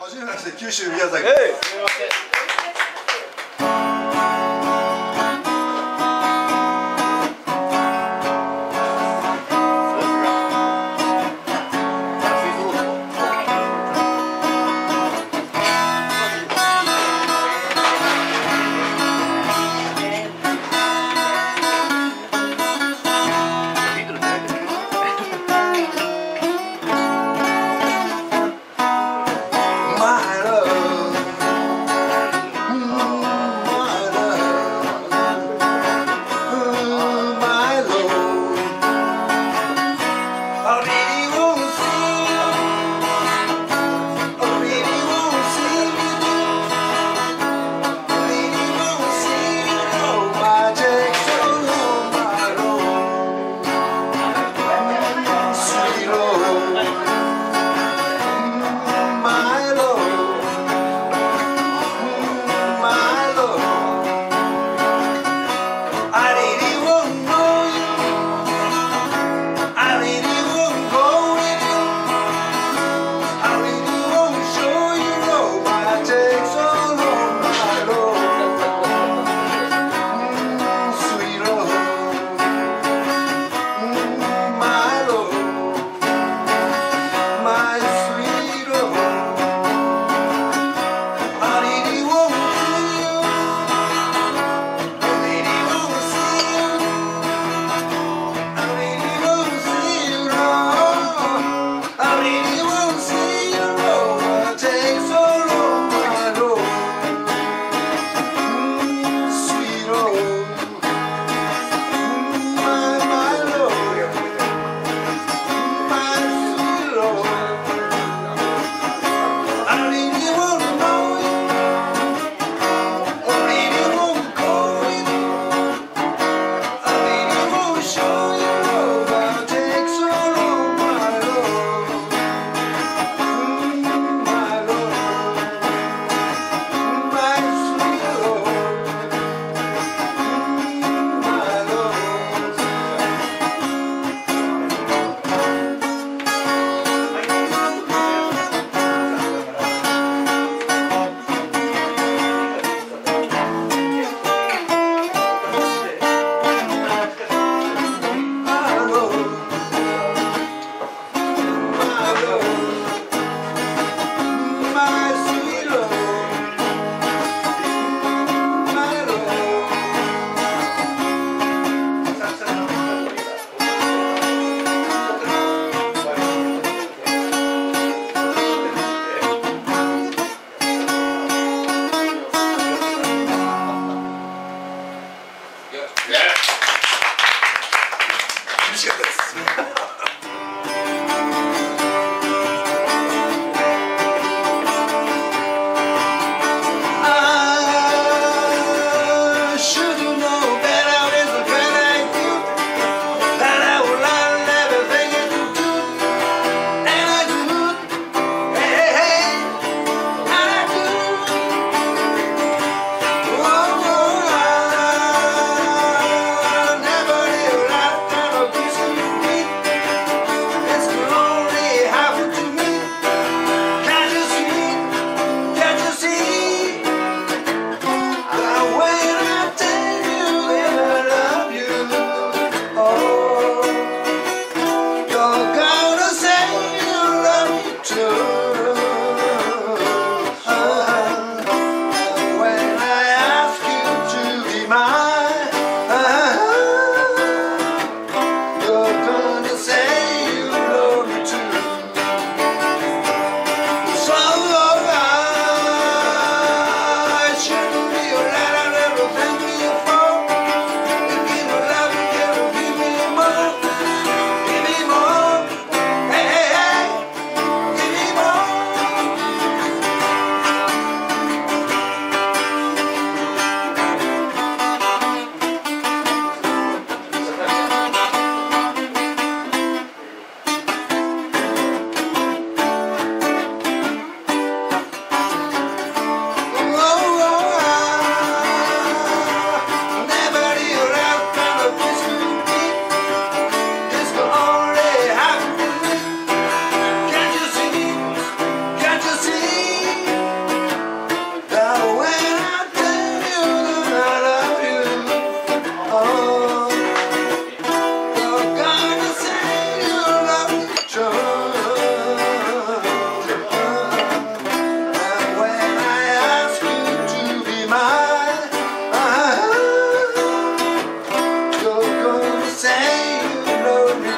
初めまして九州宮崎。えい Yeah.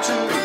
To.